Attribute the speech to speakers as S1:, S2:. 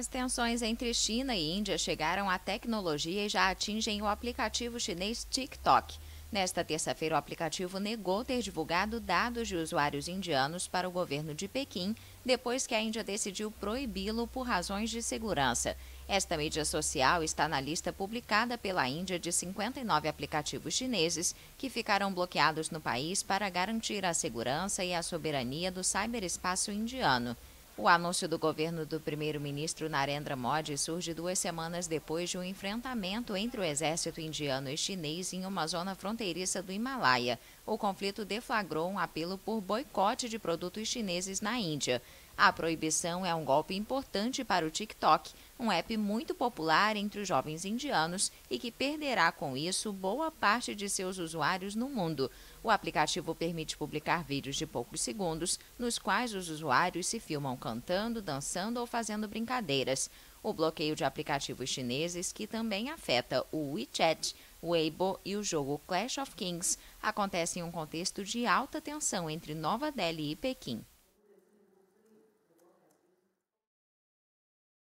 S1: As tensões entre China e Índia chegaram à tecnologia e já atingem o aplicativo chinês TikTok. Nesta terça-feira, o aplicativo negou ter divulgado dados de usuários indianos para o governo de Pequim, depois que a Índia decidiu proibi-lo por razões de segurança. Esta mídia social está na lista publicada pela Índia de 59 aplicativos chineses que ficaram bloqueados no país para garantir a segurança e a soberania do ciberespaço indiano. O anúncio do governo do primeiro-ministro Narendra Modi surge duas semanas depois de um enfrentamento entre o exército indiano e chinês em uma zona fronteiriça do Himalaia. O conflito deflagrou um apelo por boicote de produtos chineses na Índia. A proibição é um golpe importante para o TikTok, um app muito popular entre os jovens indianos e que perderá com isso boa parte de seus usuários no mundo. O aplicativo permite publicar vídeos de poucos segundos, nos quais os usuários se filmam cantando, dançando ou fazendo brincadeiras. O bloqueio de aplicativos chineses, que também afeta o WeChat, o Weibo e o jogo Clash of Kings, acontece em um contexto de alta tensão entre Nova Delhi e Pequim.